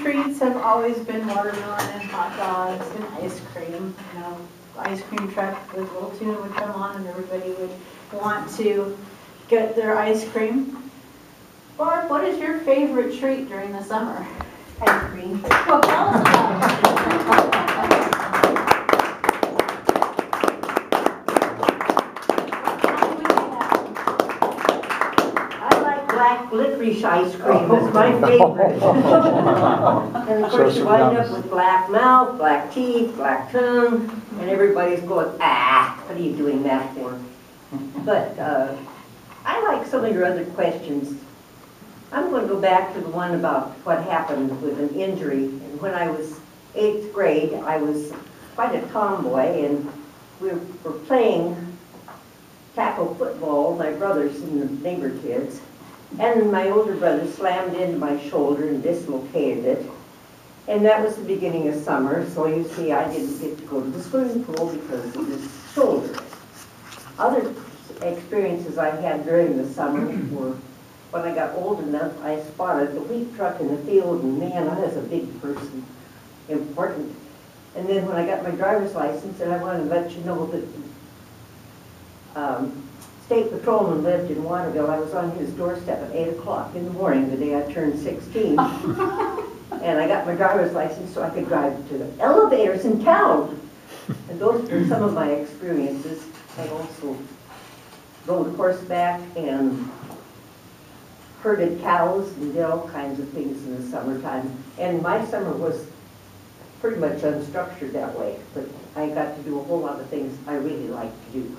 Treats have always been watermelon and hot dogs and ice cream, you know. Ice cream truck with little tune would come on and everybody would want to get their ice cream. Barb, what is your favorite treat during the summer? Ice cream. Well, tell us about it. How do we do that? I like black licorice ice cream, it's my favorite. And of course, you wind up with black mouth, black teeth, black tongue, and everybody's going, ah, what are you doing that for? But uh, I like some of your other questions. I'm going to go back to the one about what happened with an injury. And when I was eighth grade, I was quite a tomboy, and we were playing tackle football, my brothers and the neighbor kids. And my older brother slammed into my shoulder and dislocated it. And that was the beginning of summer, so you see, I didn't get to go to the swimming pool because of this shoulder. Other experiences I had during the summer were, when I got old enough, I spotted the wheat truck in the field, and man, I was a big person, important. And then when I got my driver's license, and I wanted to let you know that um, state patrolman lived in Waterville. I was on his doorstep at eight o'clock in the morning, the day I turned sixteen. And I got my driver's license so I could drive to the elevators in town. And those were some of my experiences. I also rode horseback and herded cows and did all kinds of things in the summertime. And my summer was pretty much unstructured that way, but I got to do a whole lot of things I really liked to do.